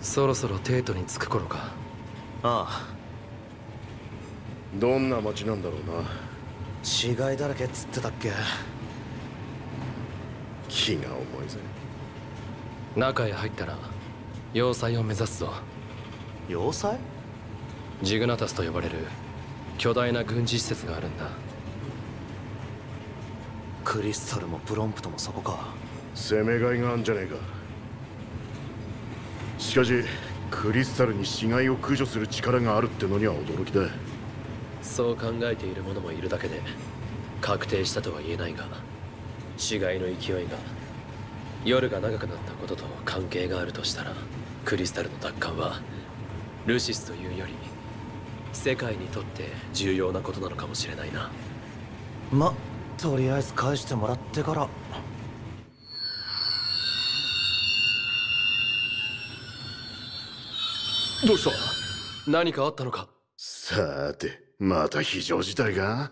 そろそろテートに着く頃か。ああ。どんな街なんだろうな。違いだらけっつってたっけ。気が重いぜ。中へ入ったら要塞を目指すぞ。要塞？ジグナタスと呼ばれる。巨大な軍事施設があるんだ。クリスタルもプロンプトもそこか。攻めがいがあんじゃねえかしかしクリスタルに死骸を駆除する力があるってのには驚きだ。そう考えている者もいるだけで確定したとは言えないが死骸の勢いが夜が長くなったことと関係があるとしたらクリスタルの奪還はルシスというより世界にとって重要なことなのかもしれないな。まとりあえず返してもらってからどうした？何かあったのか？さーてまた非常事態が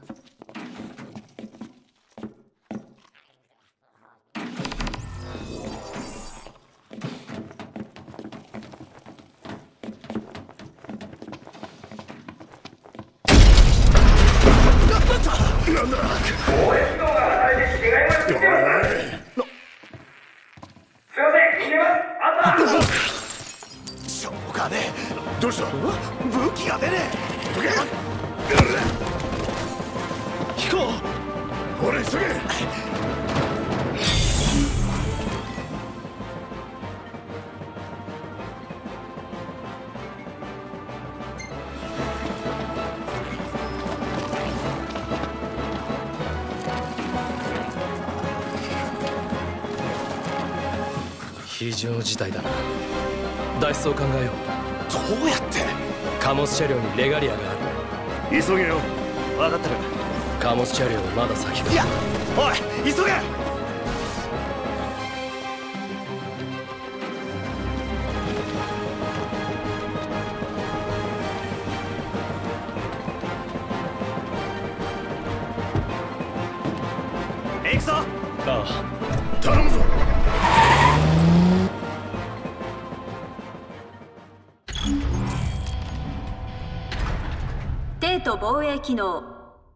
帝都防衛機能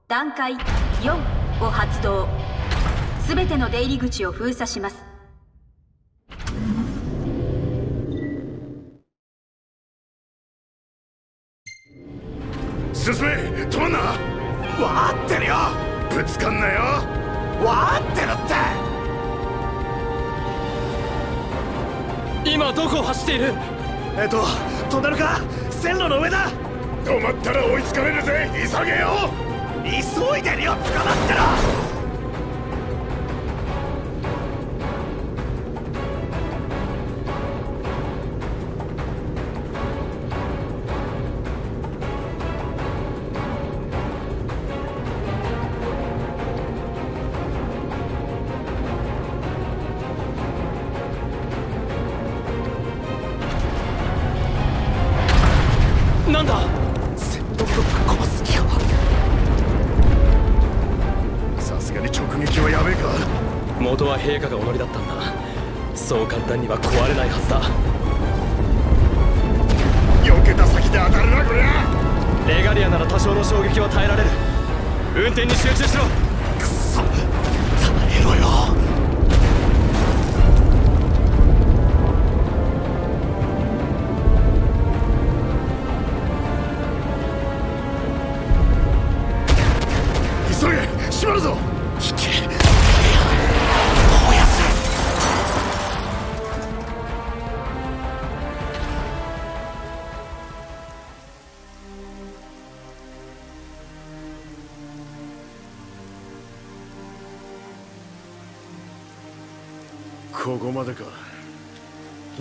段階4を発動。すべての出入り口を封鎖します。進め止まんな。わかってるよ。ぶつかんなよ。わかってるって。今どこを走っている？えっとトンネルか？線路の上だ止まったら追いつかれるぜ急げよ急いでるよ捕まったらそう簡単には壊れないはずだ。避けた先で当たるなこりゃ。レガリアなら多少の衝撃は耐えられる。運転に集中しろ。くそ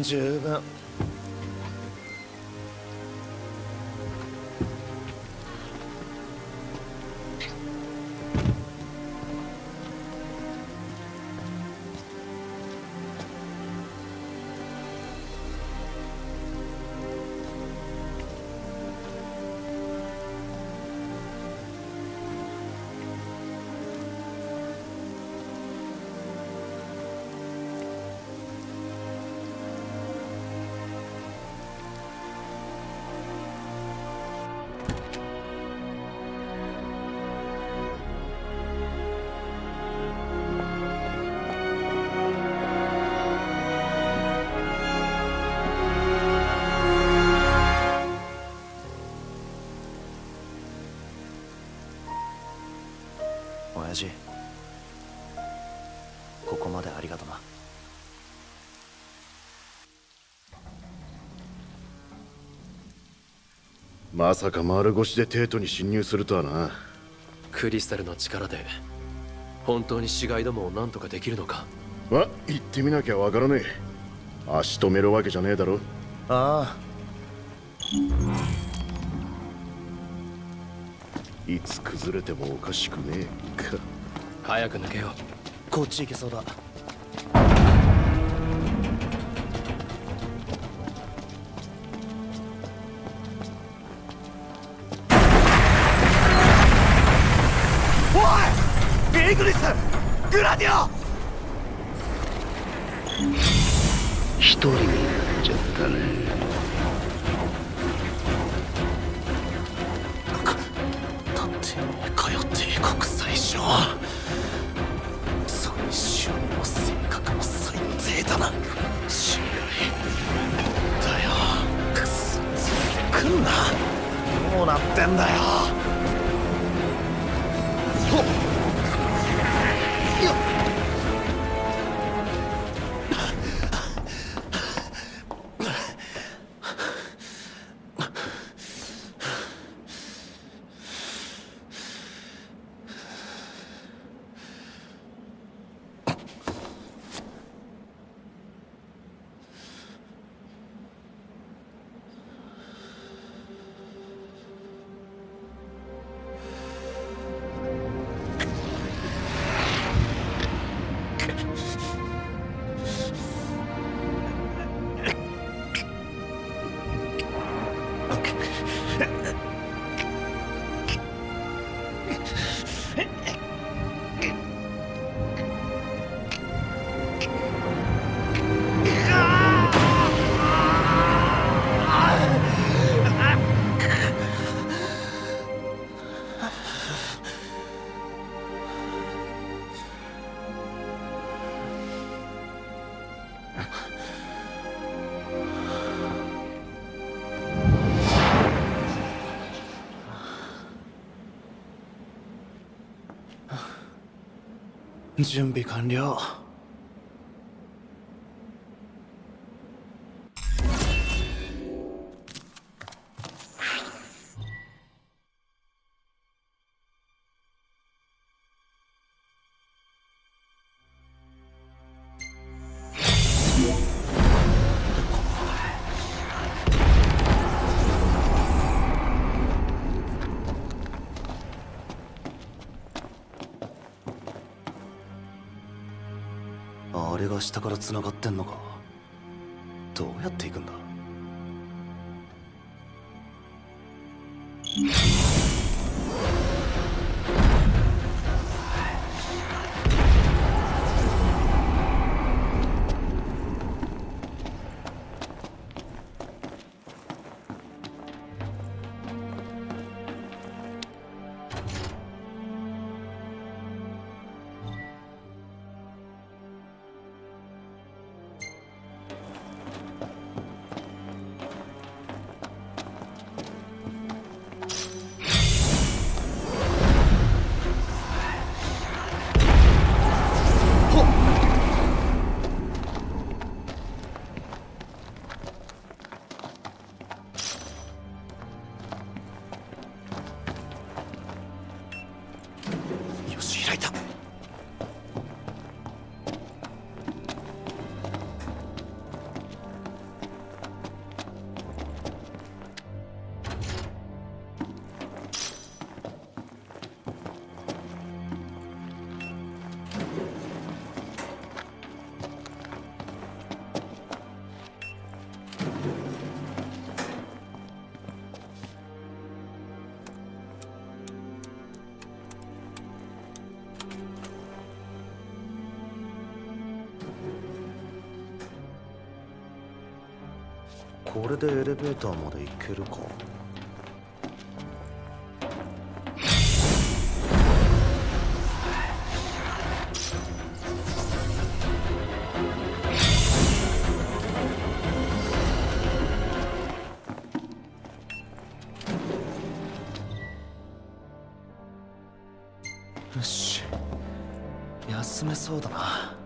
十分。まさか丸腰でテートに侵入するとはな。クリスタルの力で本当に死骸どもを何とかできるのか。ま行ってみなきゃわからねえ。足止めるわけじゃねえだろ。あいつ崩れてもおかしくねえか。早く抜けよう。あこっち行けそうだ準備完了。が下から繋がってんのか。どうやって行くんだ？これでエレベーターまで行けるか？よし。休めそうだな。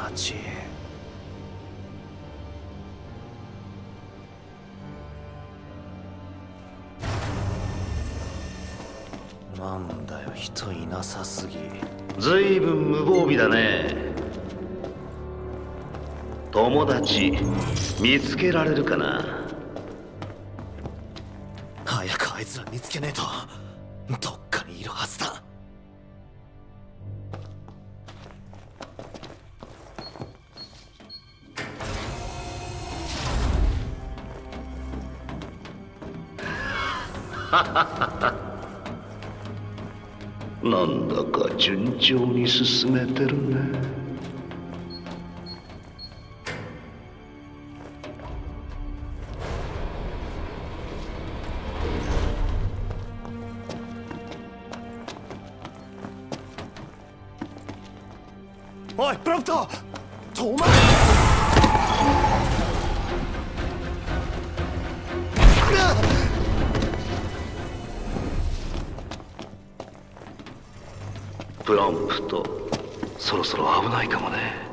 悪い街なんだよ人いなさすぎ。ずいぶん無防備だね。友達見つけられるかな？早くあいつら見つけねえと順調に進めてるね。プランプとそろそろ危ないかもね。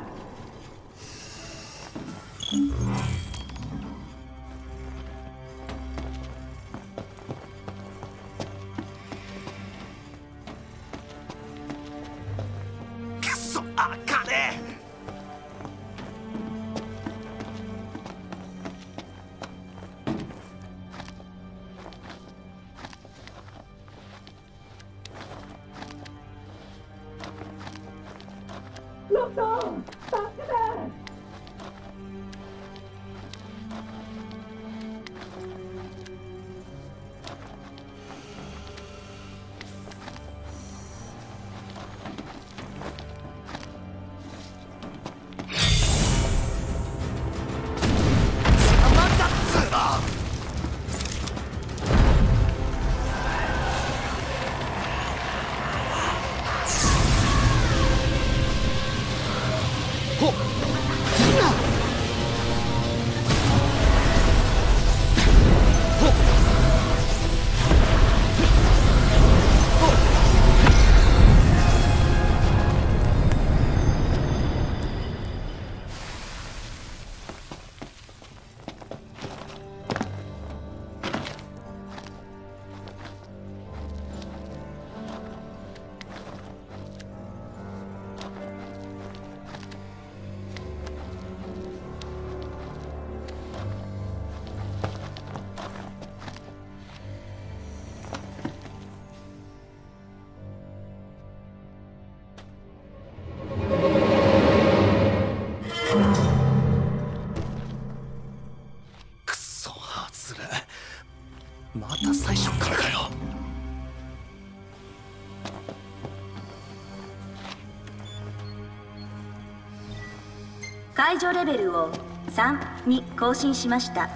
解除レベルを3に更新しました。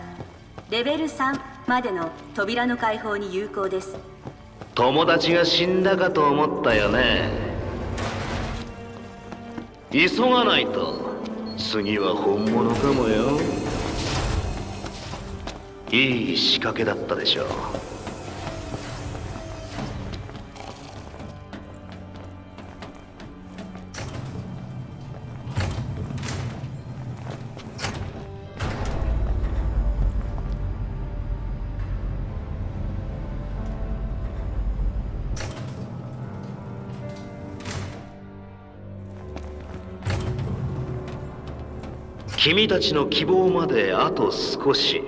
レベル3までの扉の開放に有効です。友達が死んだかと思ったよね。急がないと。次は本物かもよ。いい仕掛けだったでしょう。君たちの希望まであと少し。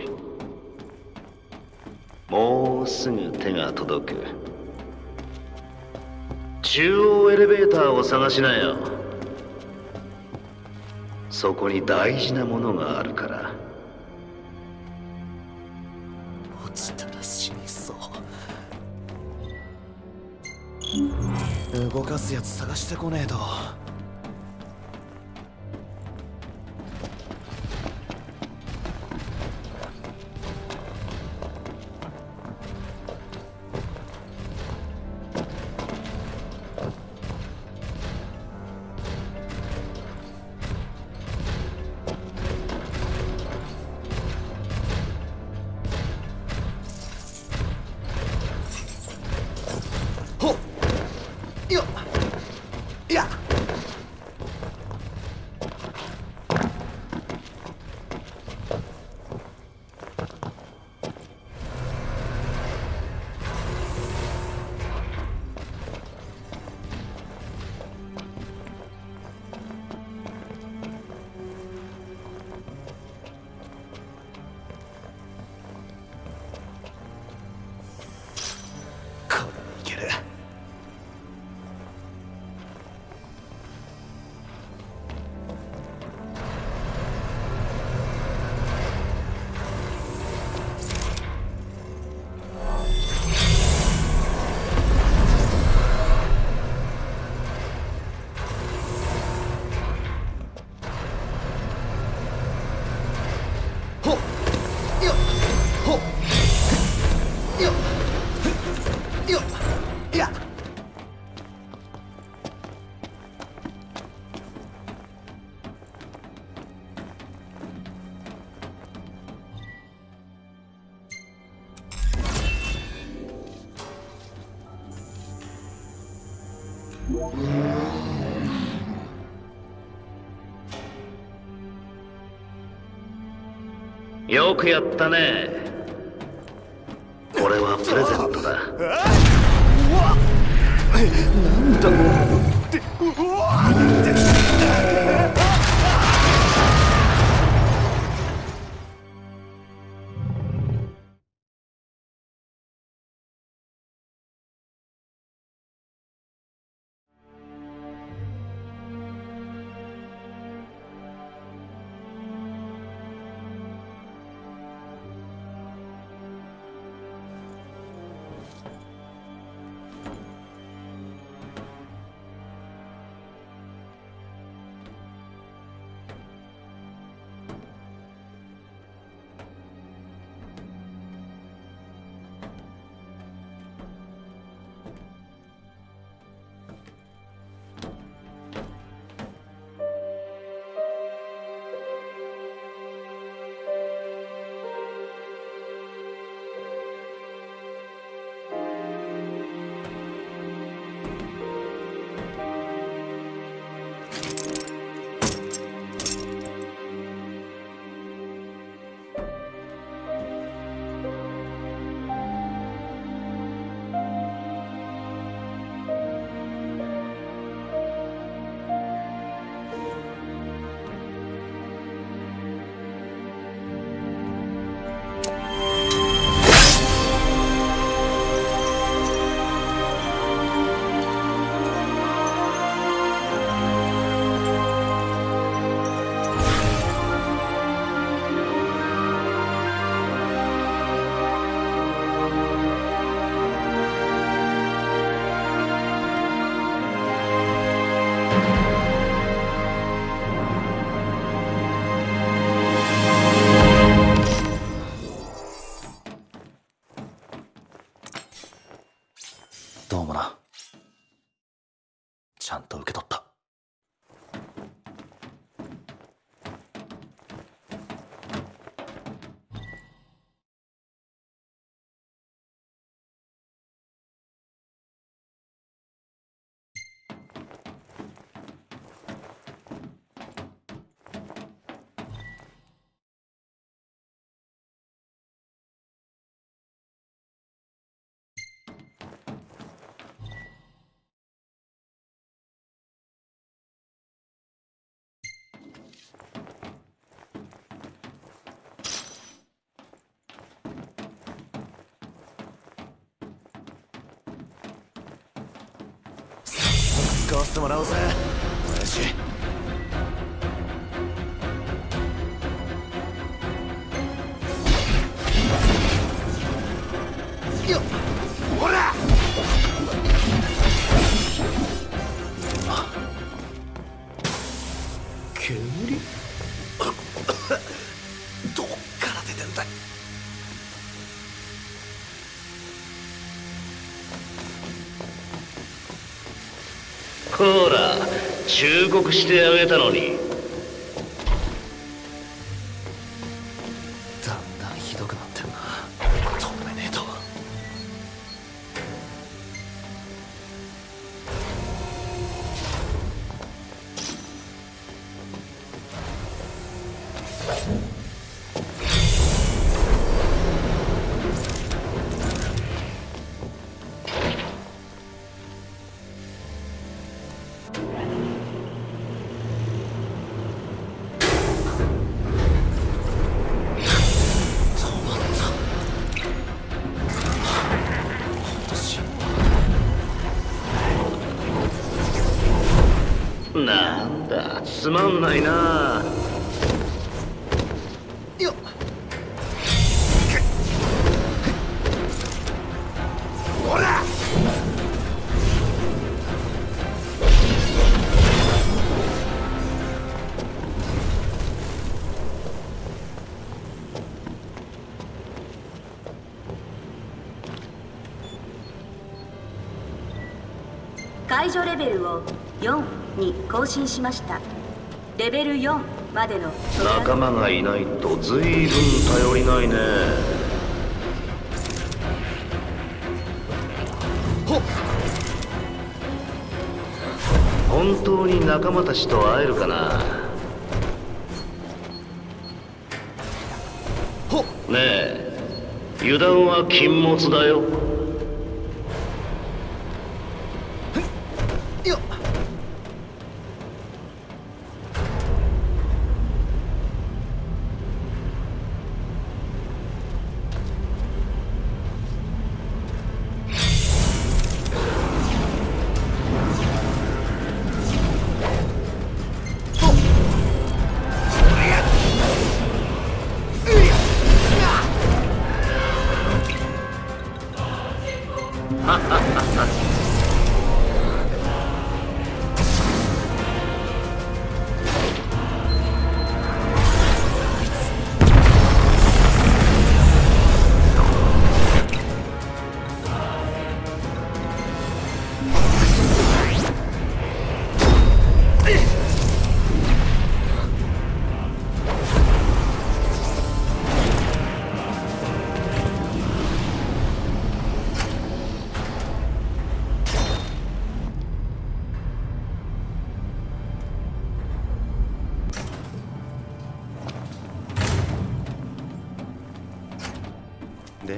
もうすぐ手が届く。中央エレベーターを探しなよ。そこに大事なものがあるから。落ちたら死にそう。動かすやつ探してこねえと。くやったね。これはプレゼントだ。どせてもらおうぜ。告してあげたのに。なんだつまんないな。更新しました。レベル4までの仲間がいないと随分頼りないね。ほっ。本当に仲間たちと会えるかな？ほっ。ねえ油断は禁物だよ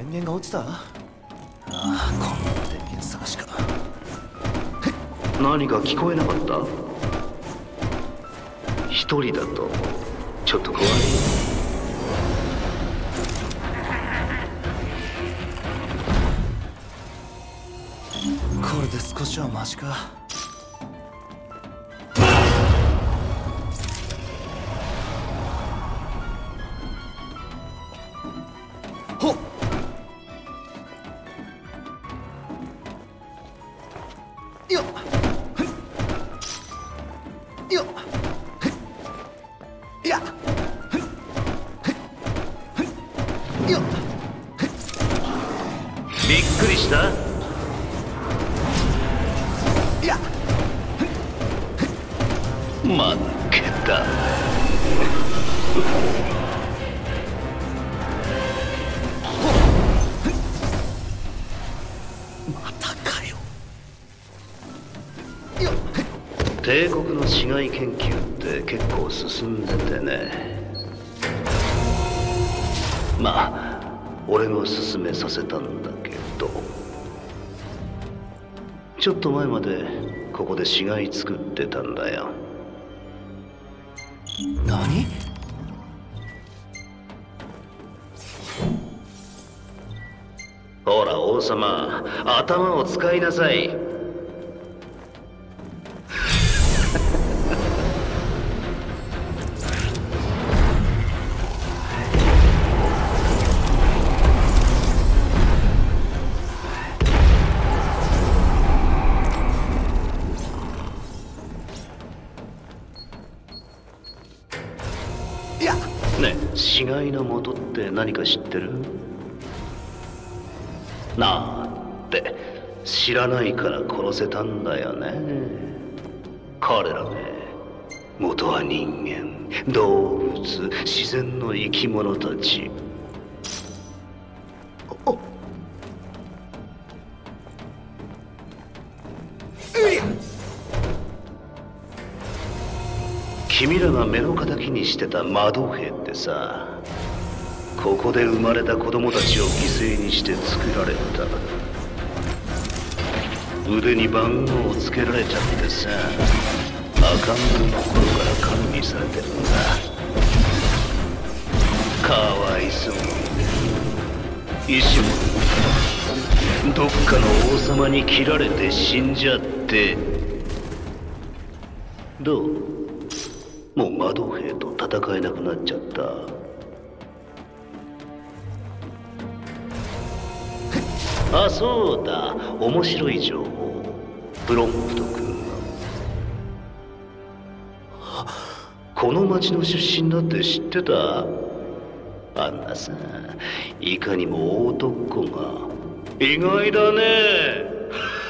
電源が落ちた？ああこんな電源探しか。何か聞こえなかった？一人だとちょっと怖い。これで少しはマシかんだけど。ちょっと前までここで死骸作ってたんだよ。何？ほら王様頭を使いなさい何か知ってる？なあって。知らないから殺せたんだよね。彼らね。元は人間。動物。自然の生き物たち。君らが目の敵にしてた魔導兵ってさここで生まれた子供たちを犠牲にして作られた。腕に番号をつけられちゃってさ赤ん坊の頃から管理されてるんだ。かわいそうに。石もどっかの王様に切られて死んじゃって。どう？もう魔導兵と戦えなくなっちゃった。あそうだ。面白い情報。プロンプト君が。この町の出身だって知ってた？あんなさいかにも大男が。意外だね。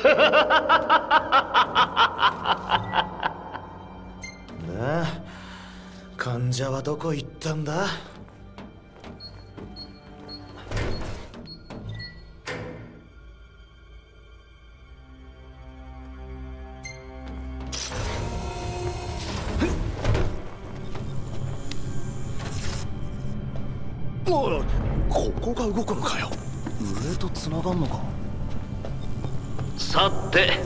で患者はどこ行ったんだ？ここが動くのかよ。上と繋がんのか？さて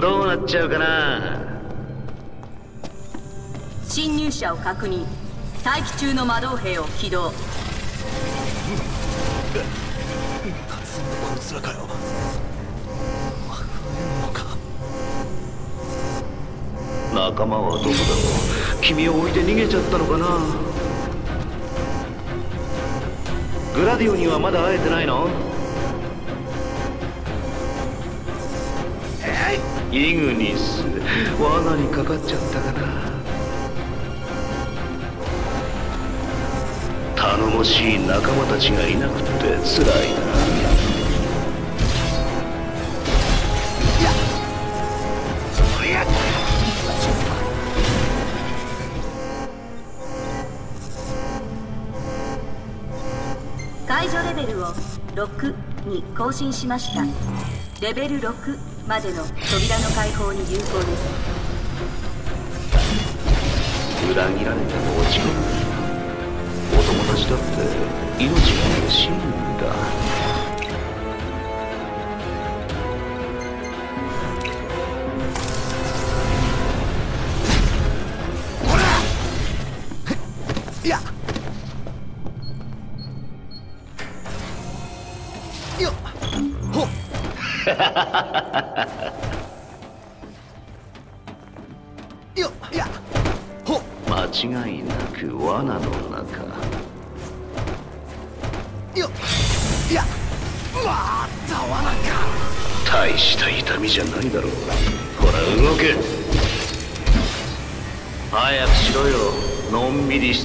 どうなっちゃうかな？侵入者を確認。待機中の魔導兵を起動。完全にこいつらかよ。仲間はどこだろう？君を置いて逃げちゃったのかな？グラディオにはまだ会えてないの？イグニス。罠にかかっちゃったかな。頼もしい仲間たちがいなくって辛いなを6に更新しました。レベル6までの扉の開放に有効です。裏切られても落ち込むお友達だって命が欲しいんだ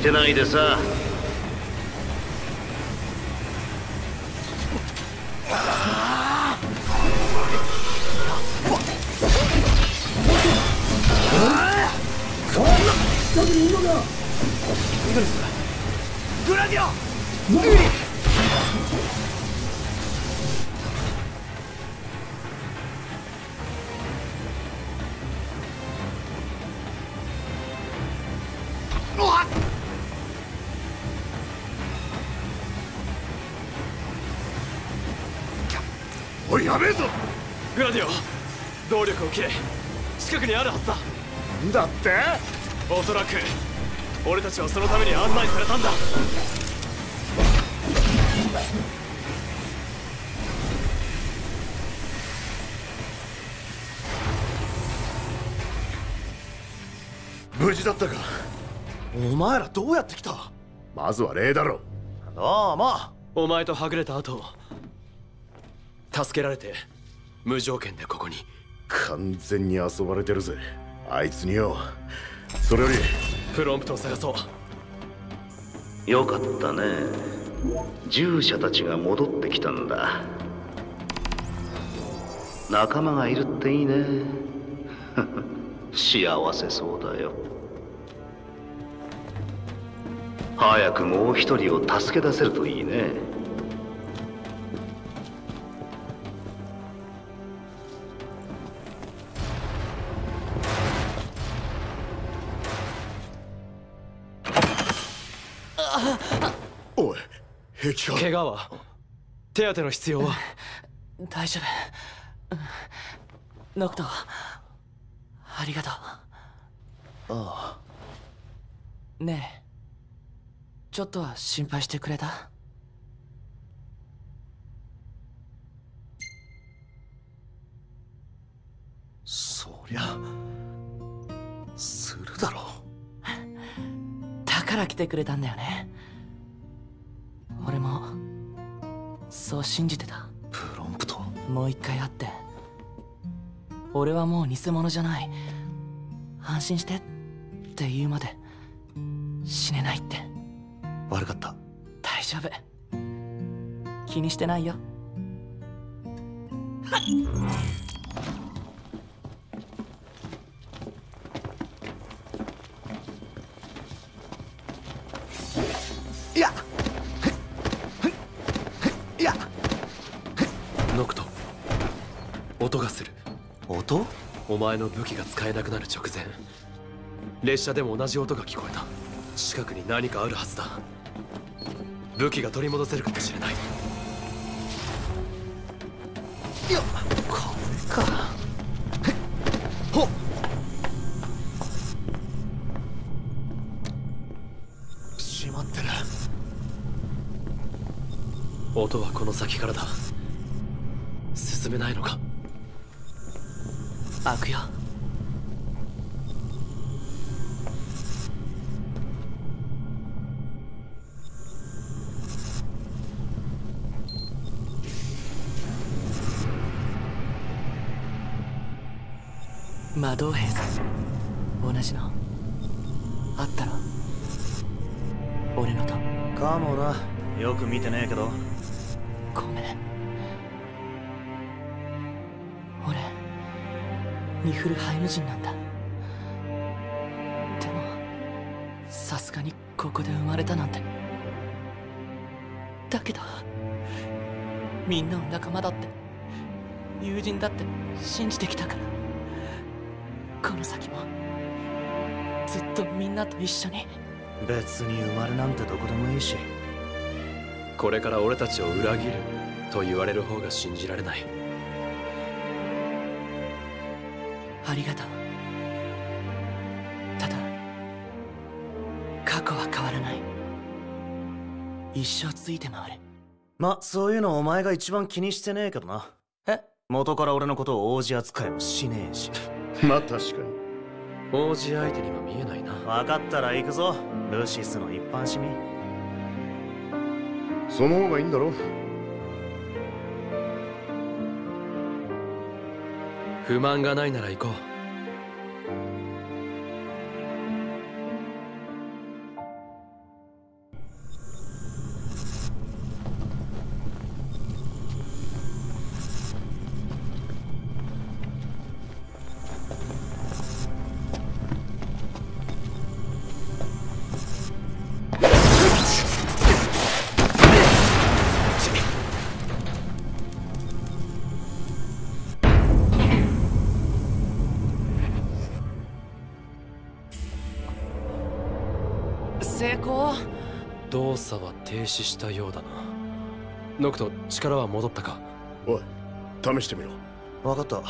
てないでさ。グラディオラディオ動力を切れ近くにあるはずだ。だって？おそらく俺たちはそのために案内されたんだ。無事だったか？お前らどうやって来た？まずは礼だろ。どうもお前とはぐれた後助けられて無条件でここに。完全に遊ばれてるぜ。あいつによ。それより。プロンプトを探そうよかったね。従者たちが戻ってきたんだ。仲間がいるっていいね。幸せそうだよ。早くもう一人を助け出せるといいね。平気か怪我は？手当ての必要は？大丈夫。うん。ノクトありがとう。ああ。ねえ。ちょっとは心配してくれた？そりゃするだろだから来てくれたんだよね俺もそう信じてた。プロンプト？もう一回会って。俺はもう偽物じゃない。安心してって言うまで死ねないって。悪かった。大丈夫。気にしてないよ。い音？お前の武器が使えなくなる直前列車でも同じ音が聞こえた。近くに何かあるはずだ。武器が取り戻せるかもしれない。よっこれか。ほっ。閉まってる。音はこの先からだ。進めないのか？開くよ魔導兵さん同じのあったろ俺のとかもなよく見てねえけど。ごめんニフルハイム人なんだ。でもさすがにここで生まれたなんて。だけどみんなを仲間だって友人だって信じてきたから。この先もずっとみんなと一緒に。別に生まれなんてどこでもいいし。これから俺たちを裏切ると言われる方が信じられない。ありがとう。ただ過去は変わらない。一生ついて回るまそういうのお前が一番気にしてねえけどな。え？元から俺のことを王子扱いもしねえし。まあ確かに。王子相手には見えないな。分かったら行くぞ。ルシスの一般市民。その方がいいんだろ不満がないなら行こう。停止したようだな。ノクト力は戻ったか？おい試してみろ。分かった。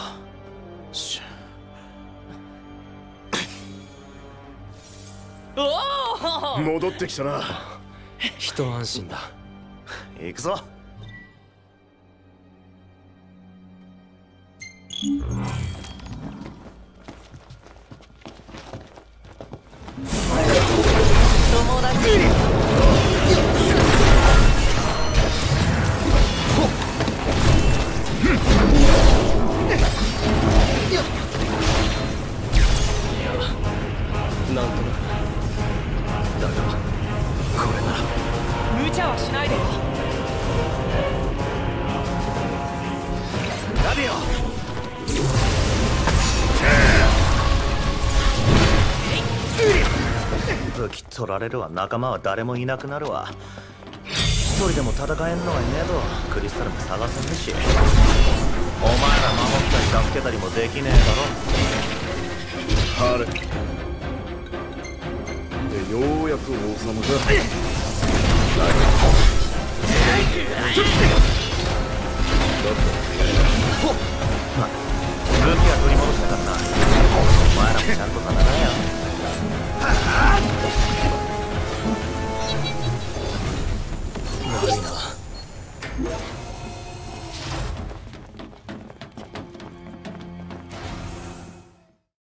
しおお！戻ってきたな。一安心だ。行くぞられるわ。仲間は誰もいなくなるわ。一人でも戦えんのはいねえとクリスタルも探せねえし。お前ら守ったり助けたりもできねえだろ。あれでようやく王様が。だがちょっとだっ。て武器は取り戻したからな。お前らもちゃんと戦えよ。悪いな。